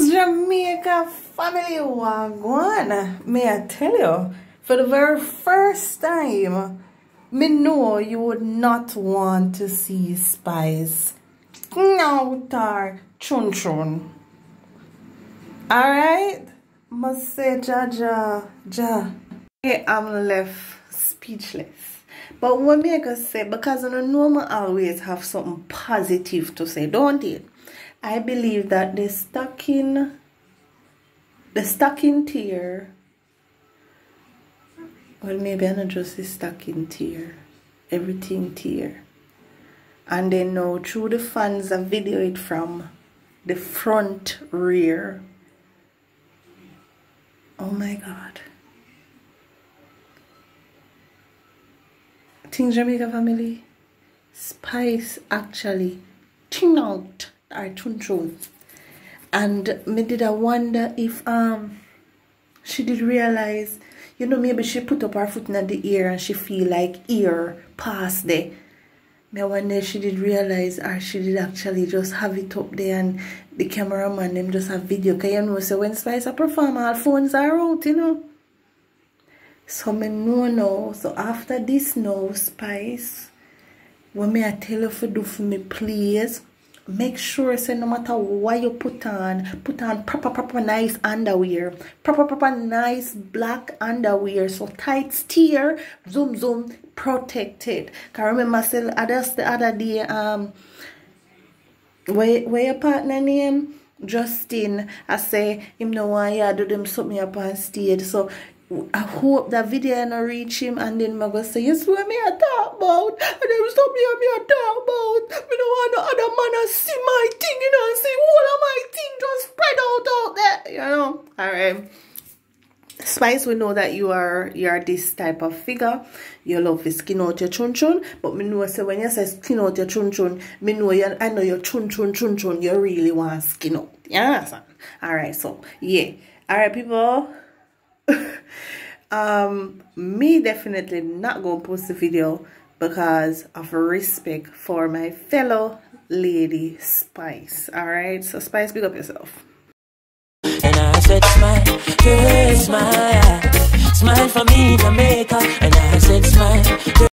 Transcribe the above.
Jamaica, family wagwan. May I tell you, for the very first time, me know you would not want to see Spice. No tar chun chun. Alright? Must say ja ja ja. I'm left speechless. But what make us say, because I know I always have something positive to say, don't it? I believe that the stocking, the stocking tier, well, maybe I'm not just the stocking tier, everything tier. And then now through the fans, I video it from the front rear. Oh my God. Thing Jamaica family, Spice actually tune out our tune. And me did I wonder if um she did realize, you know, maybe she put up her foot in the ear and she feel like ear past there. Me wonder she did realize or she did actually just have it up there and the cameraman them just have video. Cause you know, so when Spice perform, all phones are out, you know. So me know now. So after this now, Spice, what me I tell you for do for me, please. Make sure say no matter what you put on, put on proper proper nice underwear. Proper proper nice black underwear. So tight steer, zoom zoom, protected. Can remember say others the other day um where where your partner name? Justin, I say him no one yeah do them something up on stage. So I hope that video not reach him and then I go say, see what me I talk about? And then stop me and me I talk about. Me don't want no other man to see my thing, you know, and see all of my thing just spread out out there, you know. Alright. Spice, we know that you are you are this type of figure. You love to skin out your chun chun, but me know say when you say skin out your chun chun, me know you I know your chun chun chun chun you really want skin out. You understand? Alright, so yeah. Alright people. um me definitely not gonna post the video because of respect for my fellow lady Spice. Alright, so Spice, big up yourself. And I said, smile, smile. Smile for me, Jamaica.